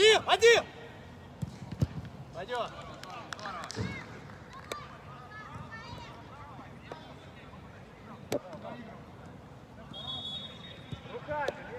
Один! Один! Пойдет. Руками,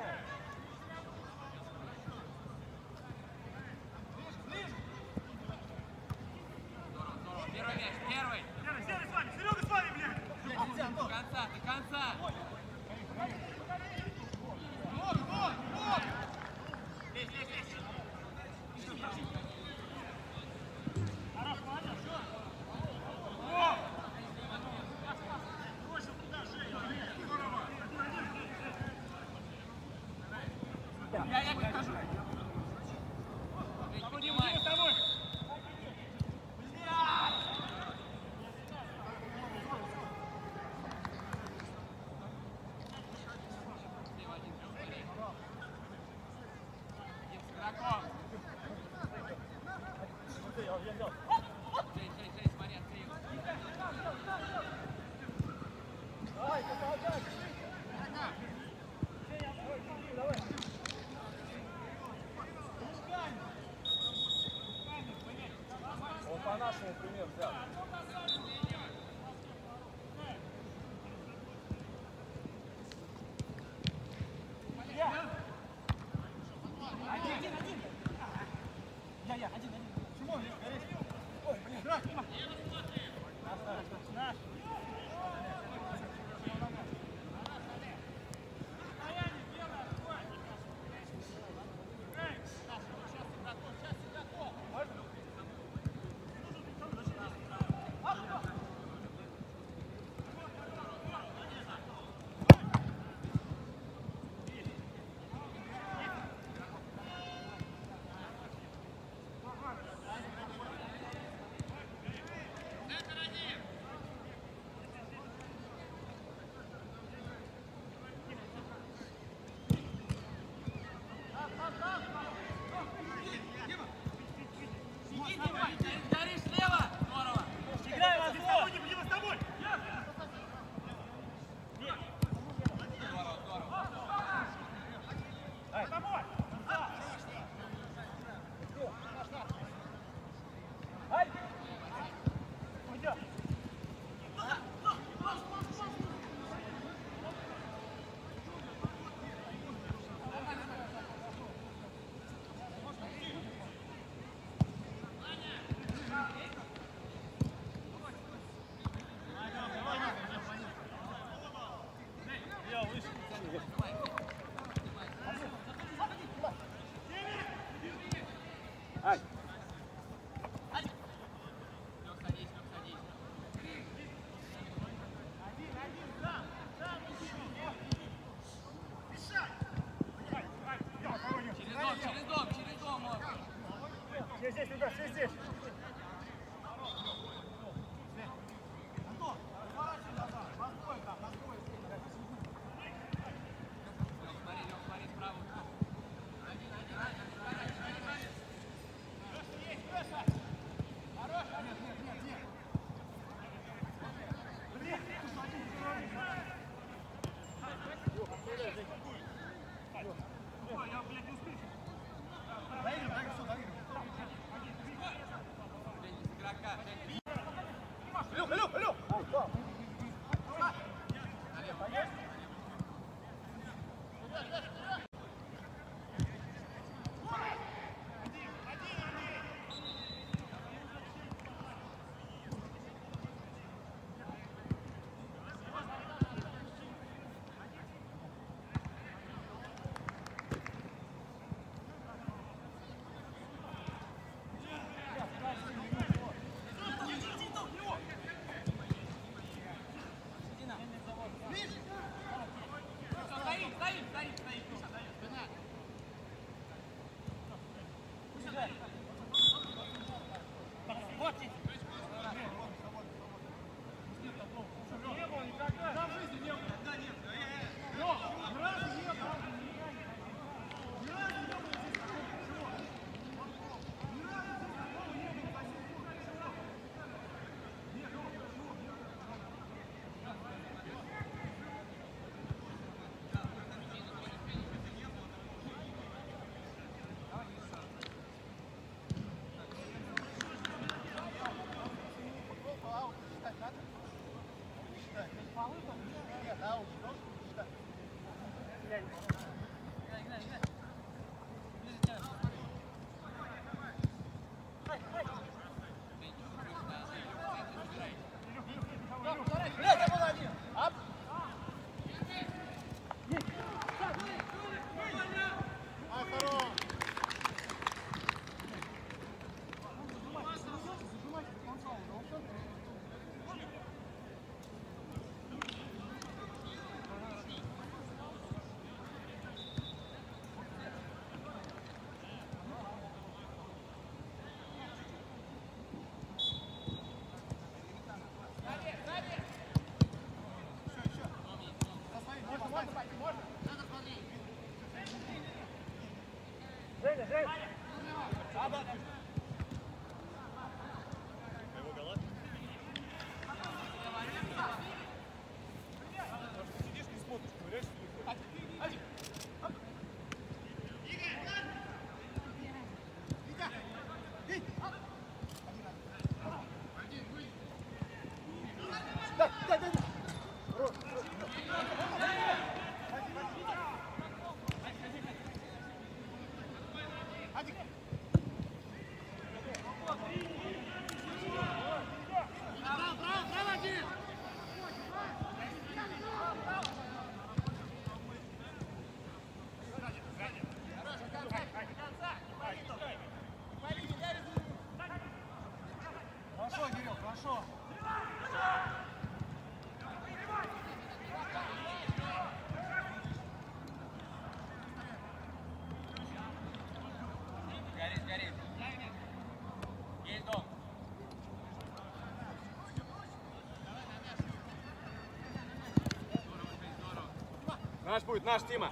Наш будет, наш, Тима.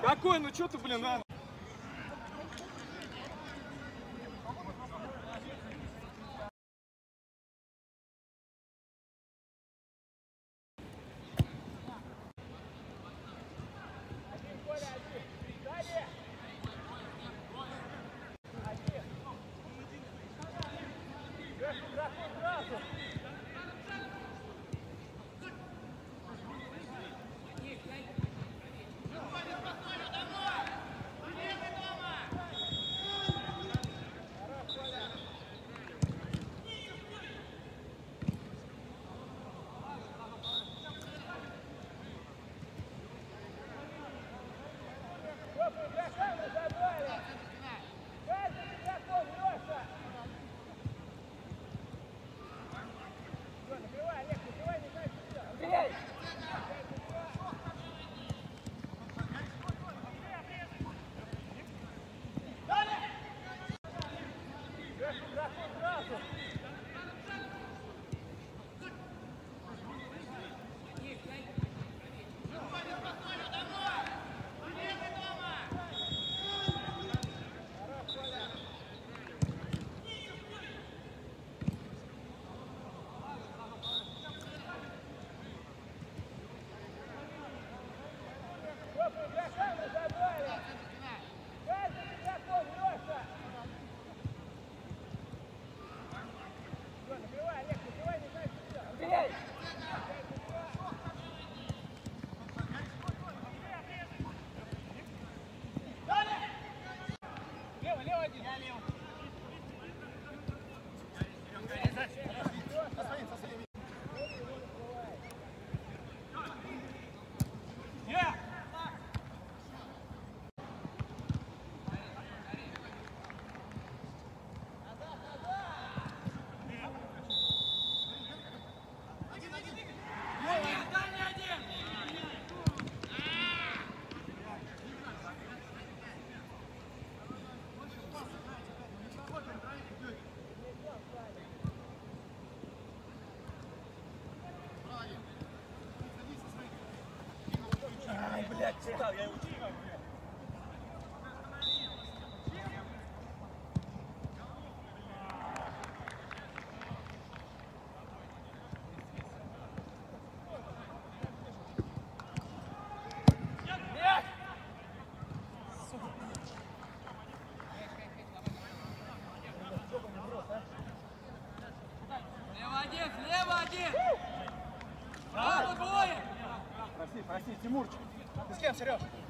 Какой? Ну что ты, блин, а? Слева один, слева один. Интереснее, Тимурчик. Ты с кем, Сереж?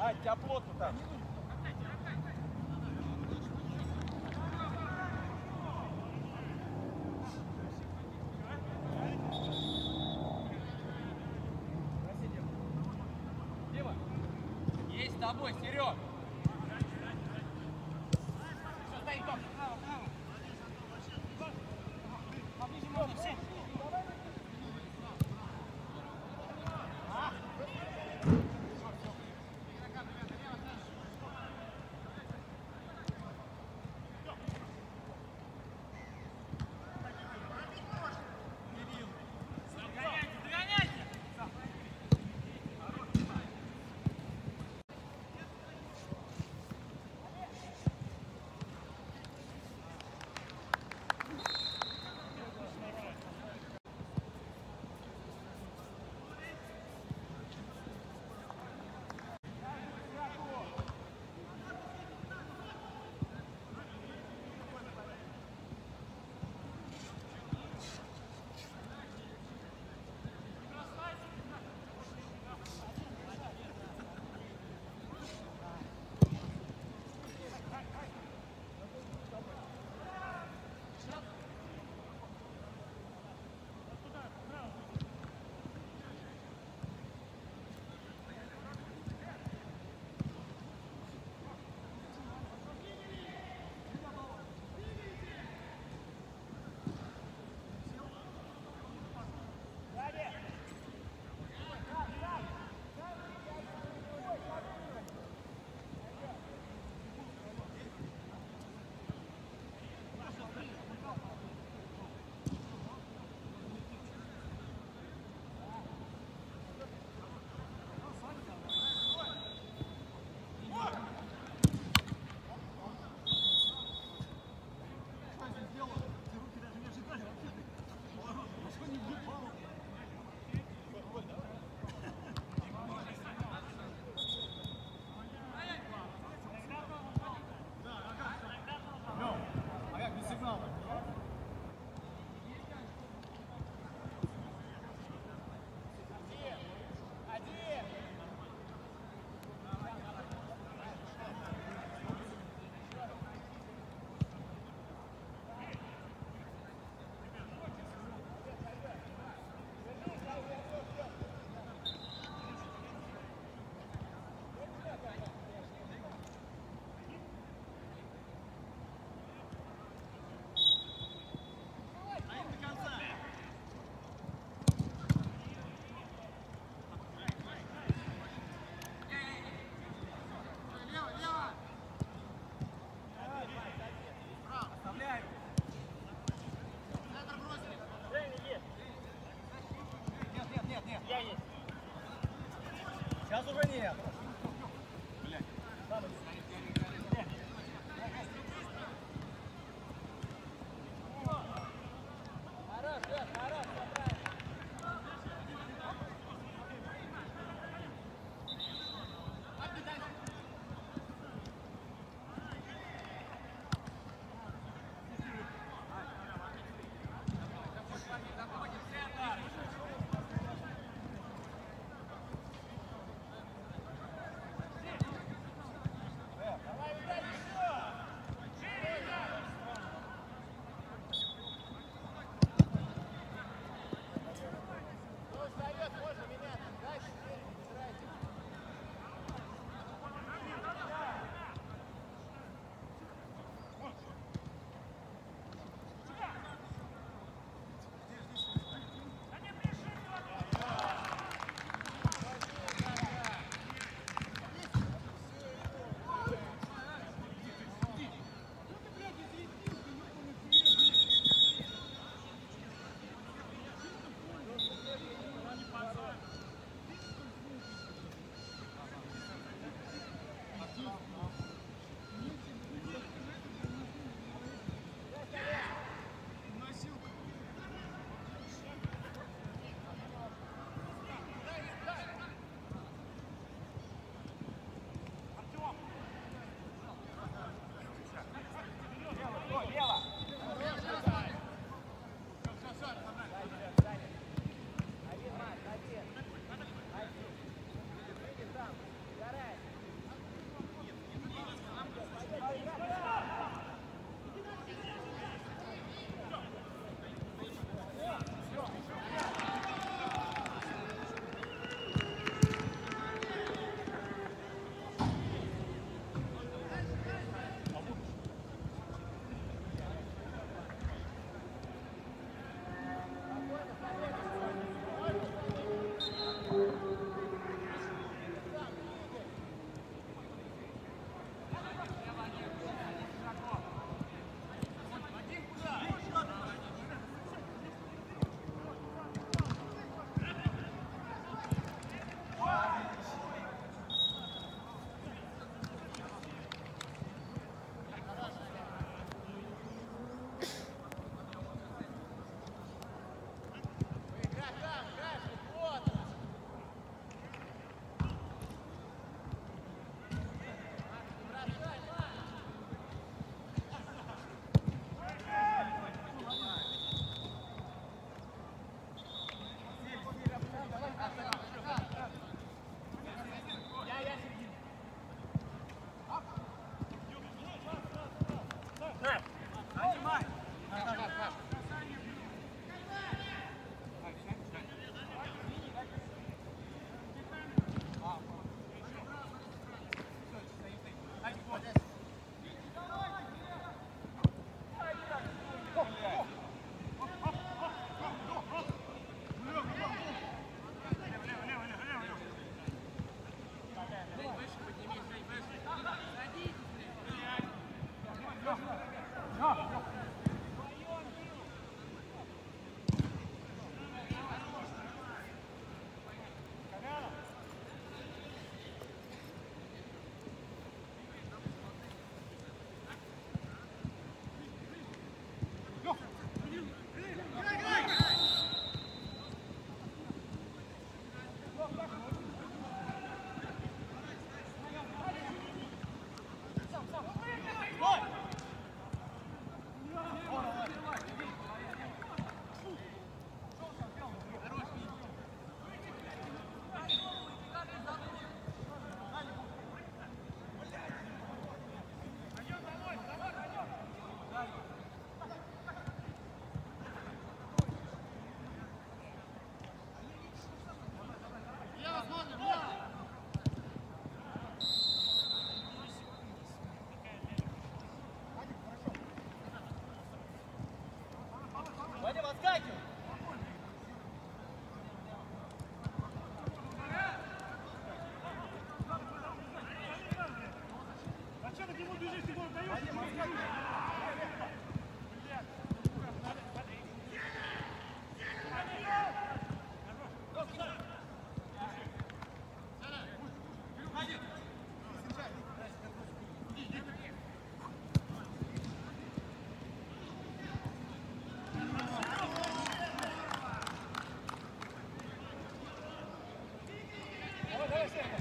Ай, тебя плотно там. Есть с тобой, Серег. Сейчас уже нет. Puede.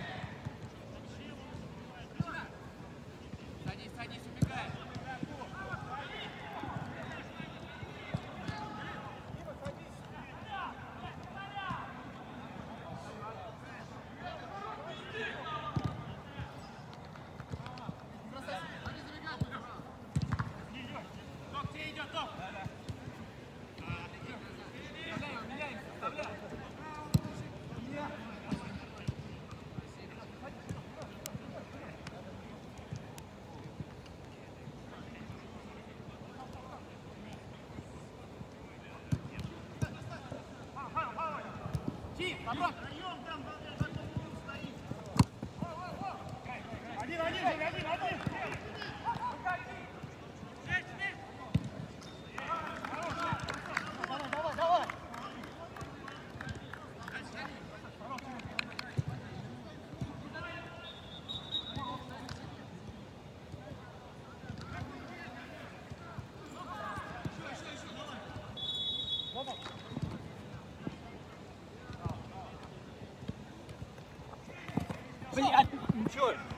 Sure.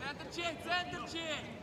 Центр чей, центр чей!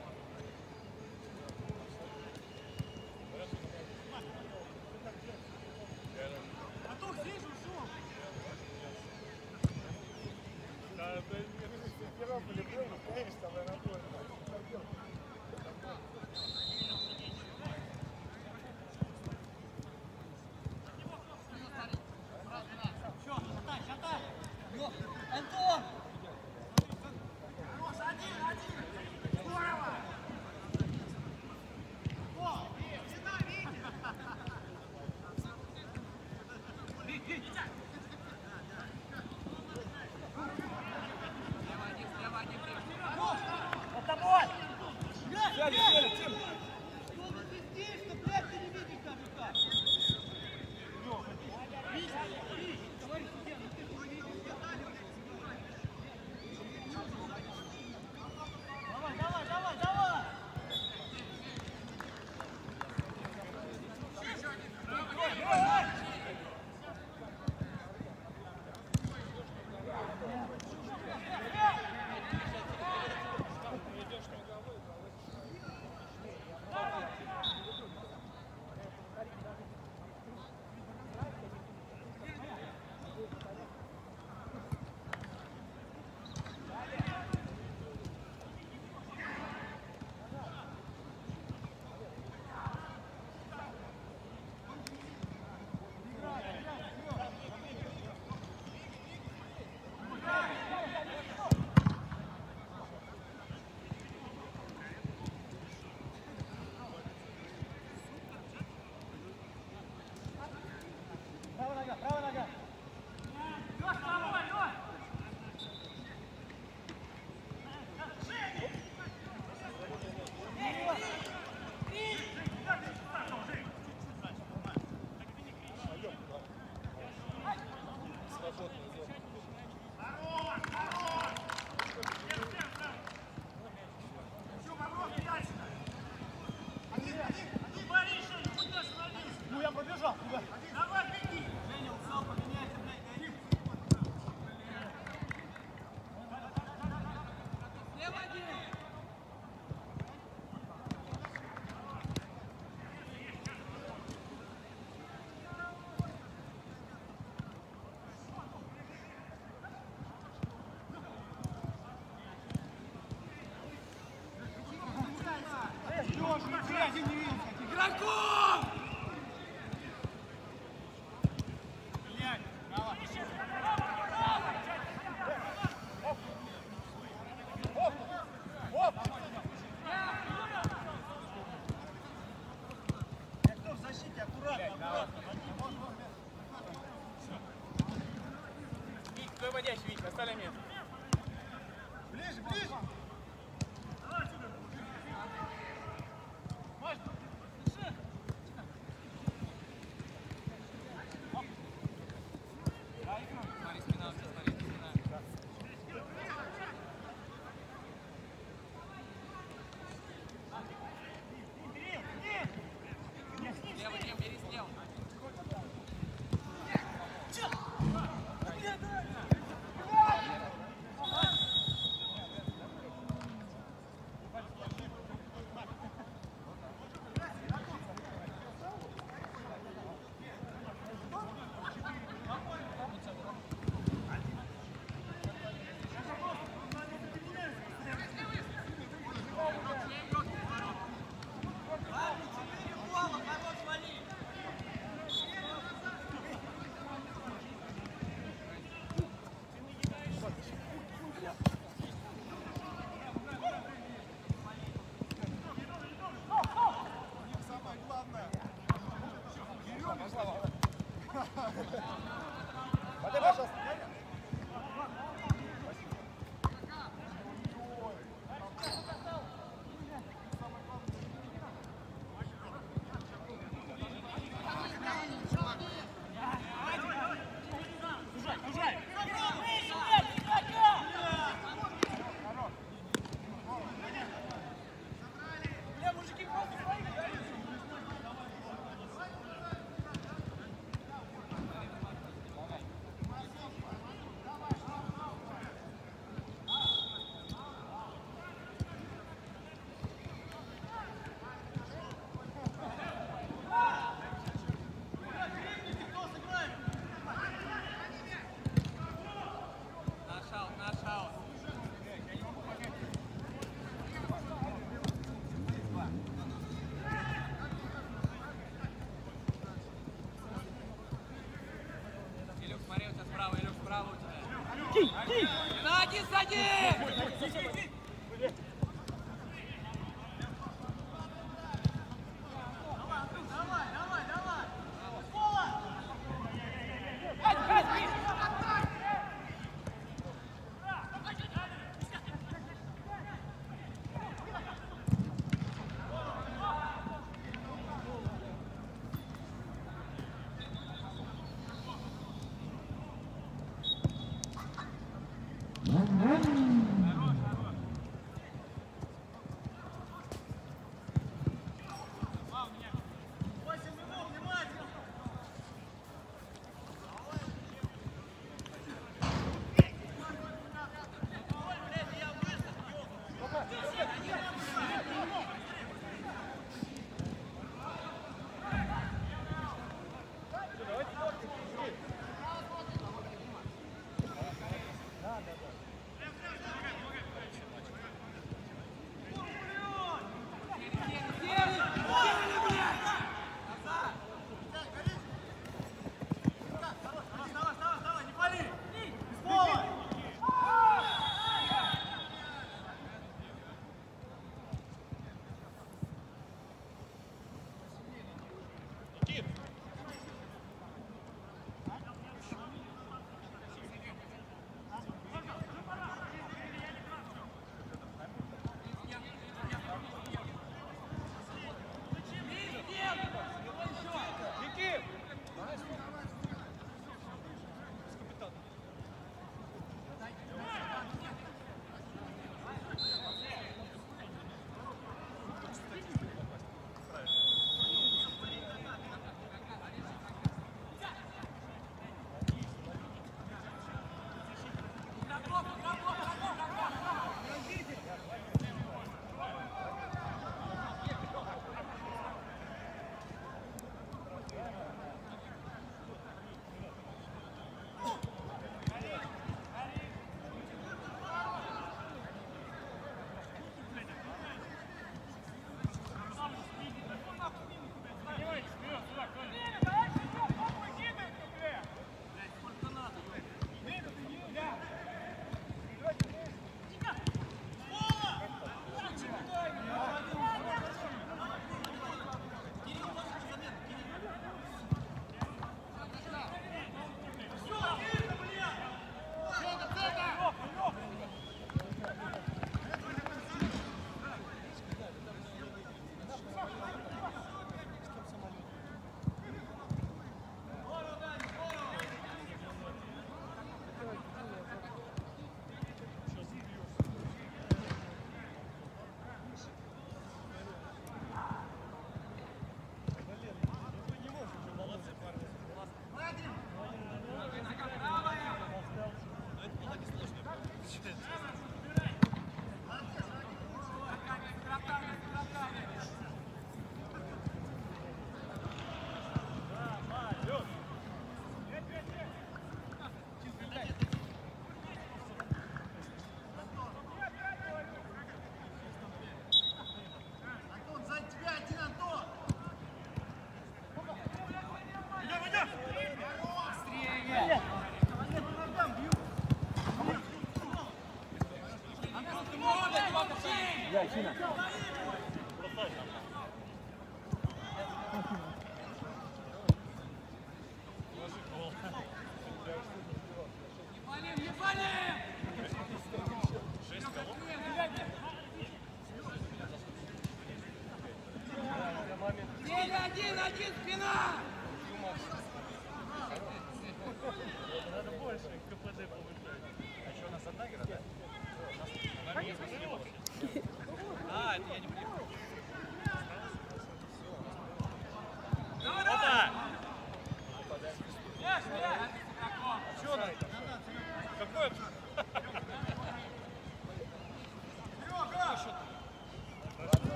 Один, один, спина!